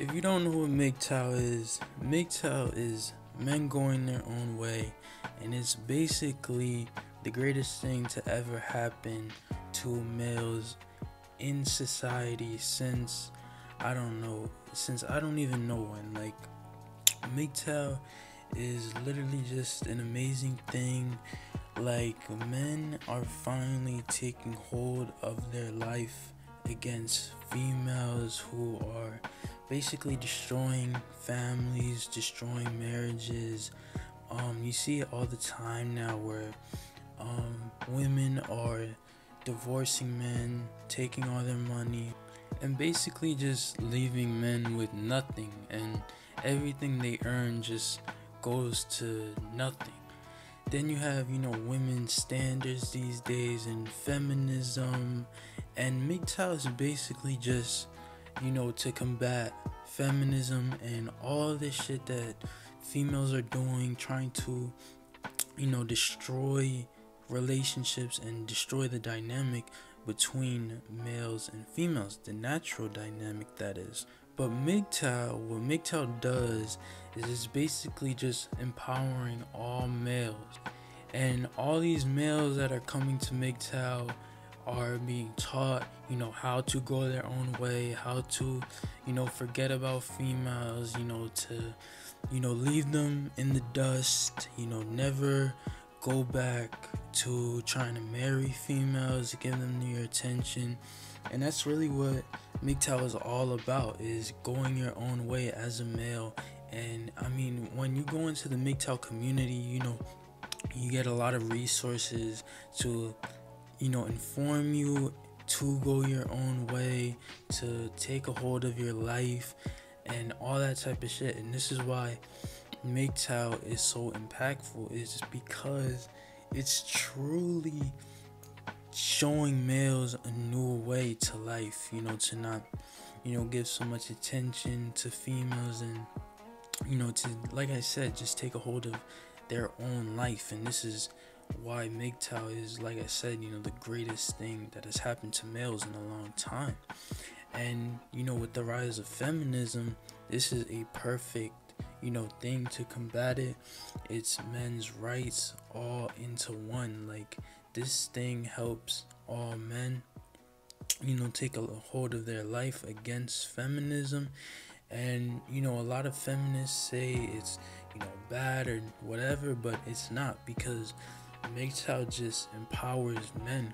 If you don't know what MGTOW is, MGTOW is men going their own way, and it's basically the greatest thing to ever happen to males in society since I don't know, since I don't even know when. Like, MGTOW is literally just an amazing thing. Like, men are finally taking hold of their life against females who are basically destroying families, destroying marriages. Um, you see it all the time now where um, women are divorcing men, taking all their money, and basically just leaving men with nothing, and everything they earn just goes to nothing. Then you have, you know, women's standards these days and feminism, and MGTOW is basically just you know, to combat feminism and all this shit that females are doing, trying to, you know, destroy relationships and destroy the dynamic between males and females, the natural dynamic that is. But MGTOW, what MGTOW does is it's basically just empowering all males. And all these males that are coming to MGTOW are being taught, you know, how to go their own way, how to, you know, forget about females, you know, to, you know, leave them in the dust, you know, never go back to trying to marry females, give them your attention. And that's really what MGTOW is all about is going your own way as a male. And I mean, when you go into the MGTOW community, you know, you get a lot of resources to you know, inform you to go your own way, to take a hold of your life, and all that type of shit. And this is why MGTOW is so impactful, is because it's truly showing males a new way to life, you know, to not, you know, give so much attention to females and, you know, to, like I said, just take a hold of their own life. And this is why MGTOW is, like I said, you know, the greatest thing that has happened to males in a long time. And, you know, with the rise of feminism, this is a perfect, you know, thing to combat it. It's men's rights all into one. Like, this thing helps all men, you know, take a hold of their life against feminism. And, you know, a lot of feminists say it's, you know, bad or whatever, but it's not because MGTOW just empowers men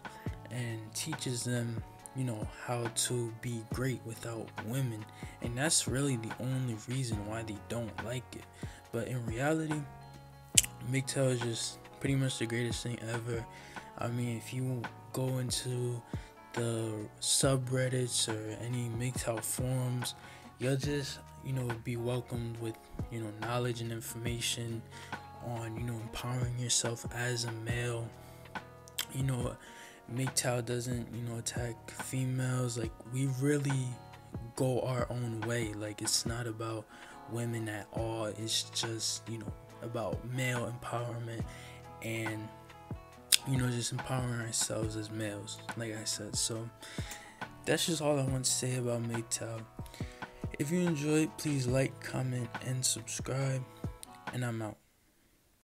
and teaches them, you know, how to be great without women. And that's really the only reason why they don't like it. But in reality, MGTOW is just pretty much the greatest thing ever. I mean, if you go into the subreddits or any MGTOW forums, you'll just, you know, be welcomed with, you know, knowledge and information on you know empowering yourself as a male. You know MGTOW doesn't you know attack females. Like we really go our own way. Like it's not about women at all. It's just you know about male empowerment and you know just empowering ourselves as males like i said. So that's just all i want to say about MGTOW if you enjoyed please like comment and subscribe. And i'm out